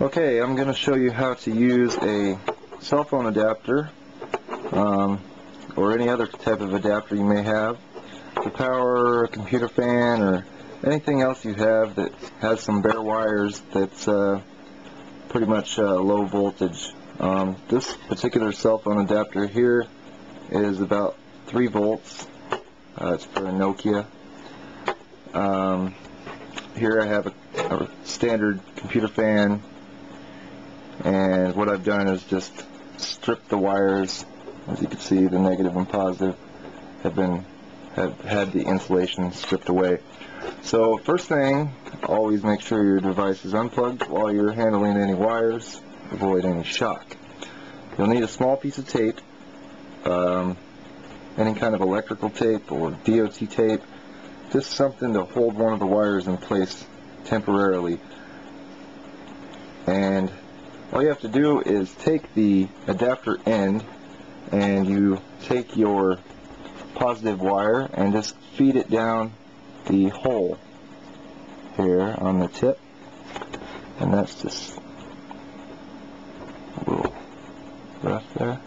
Okay, I'm going to show you how to use a cell phone adapter um, or any other type of adapter you may have to power a computer fan or anything else you have that has some bare wires that's uh, pretty much uh, low voltage. Um, this particular cell phone adapter here is about 3 volts. Uh, it's for a Nokia. Um, here I have a, a standard computer fan and what I've done is just stripped the wires. As you can see the negative and positive have been have had the insulation stripped away. So first thing always make sure your device is unplugged while you're handling any wires. Avoid any shock. You'll need a small piece of tape um, any kind of electrical tape or duct tape just something to hold one of the wires in place temporarily. And all you have to do is take the adapter end and you take your positive wire and just feed it down the hole here on the tip. And that's just a little rough there.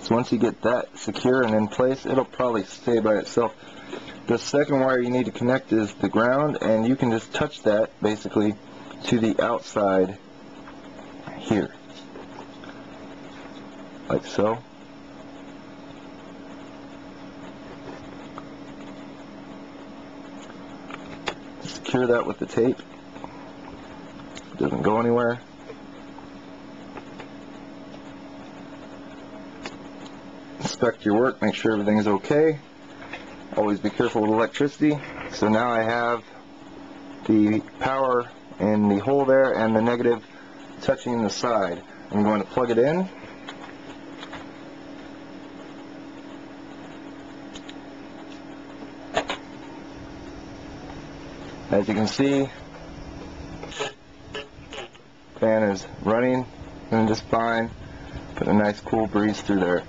So once you get that secure and in place it'll probably stay by itself. The second wire you need to connect is the ground and you can just touch that basically to the outside here. Like so. Secure that with the tape. It doesn't go anywhere. Inspect your work, make sure everything is okay. Always be careful with electricity. So now I have the power in the hole there and the negative touching the side. I'm going to plug it in. As you can see, fan is running and just fine. Put a nice cool breeze through there.